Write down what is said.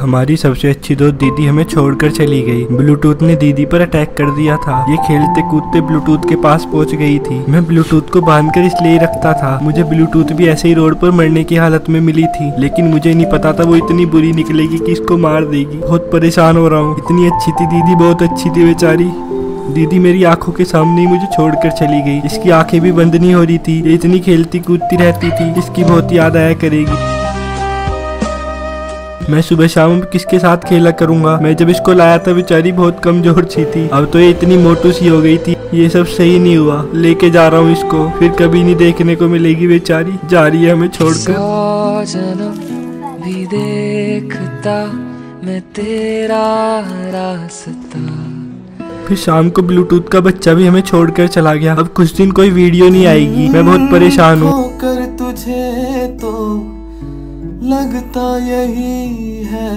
हमारी सबसे अच्छी दोस्त दीदी हमें छोड़कर चली गई। ब्लूटूथ ने दीदी पर अटैक कर दिया था। ये खेलते कूदते ब्लूटूथ के पास पहुँच गई थी। मैं ब्लूटूथ को बाँध कर इसलिए रखता था। मुझे ब्लूटूथ भी ऐसे ही रोड पर मरने की हालत में मिली थी। लेकिन मुझे नहीं पता था वो इतनी बुरी निकलेगी कि इसको मार देगी। बहुत परेशान हो रहा हूँ। इतनी अच्छी थी दीदी, बहुत अच्छी थी बेचारी। दीदी मेरी आँखों के सामने ही मुझे छोड़कर चली गई। इसकी आँखें भी बंद नहीं हो रही थी। ये इतनी खेलती कूदती रहती थी। इसकी बहुत याद आया करेगी। मैं सुबह शाम किसके साथ खेला करूँगा? मैं जब इसको लाया था बेचारी बहुत कमज़ोर सी थी। अब तो ये इतनी मोटू सी हो गई थी। ये सब सही नहीं हुआ। लेके जा रहा हूँ इसको। फिर कभी नहीं देखने को मिलेगी बेचारी। जा रही है हमें छोड़कर। भी देखता मैं तेरा रास्ता। फिर शाम को ब्लूटूथ का बच्चा भी हमें छोड़कर चला गया। अब कुछ दिन कोई वीडियो नहीं आएगी। मैं बहुत परेशान हूँ। कर तुझे तो लगता यही है।